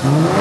Mm-hmm.